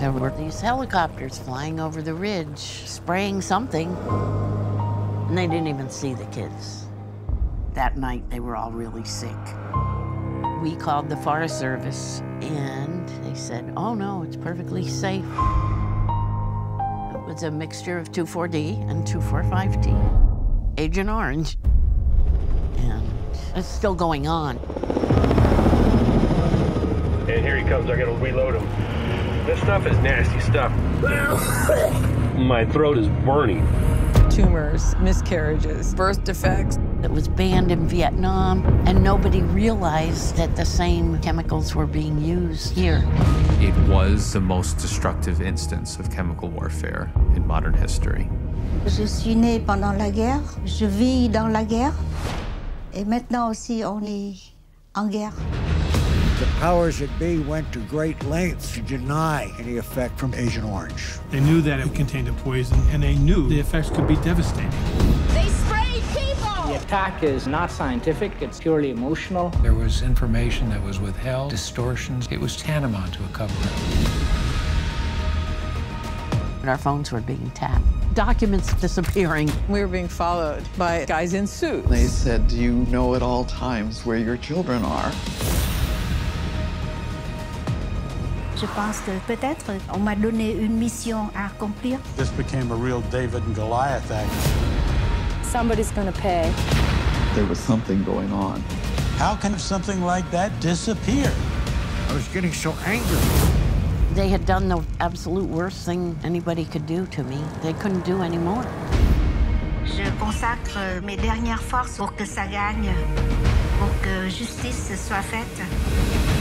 There were these helicopters flying over the ridge, spraying something, and they didn't even see the kids. That night, they were all really sick. We called the Forest Service, and they said, oh no, it's perfectly safe. It was a mixture of 2,4-D and 2,4,5-T. Agent Orange. And it's still going on. And here he comes. I gotta reload him. This stuff is nasty stuff. My throat is burning. Tumors, miscarriages, birth defects. It was banned in Vietnam, and nobody realized that the same chemicals were being used here. It was the most destructive instance of chemical warfare in modern history. Je suis née pendant la guerre, je vis dans la guerre, et maintenant aussi on est en guerre. The powers that be went to great lengths to deny any effect from Agent Orange. They knew that it contained a poison, and they knew the effects could be devastating. They sprayed people! The attack is not scientific, it's purely emotional. There was information that was withheld, distortions. It was tantamount to a cover-up. Our phones were being tapped. Documents disappearing. We were being followed by guys in suits. They said, do you know at all times where your children are. Je pense que peut-être on m'a donné une mission à accomplir. This became a real David and Goliath act. Somebody's gonna pay. There was something going on. How can something like that disappear? I was getting so angry. They had done the absolute worst thing anybody could do to me. They couldn't do any more. Je consacre mes dernières forces pour que ça gagne, pour que justice soit faite.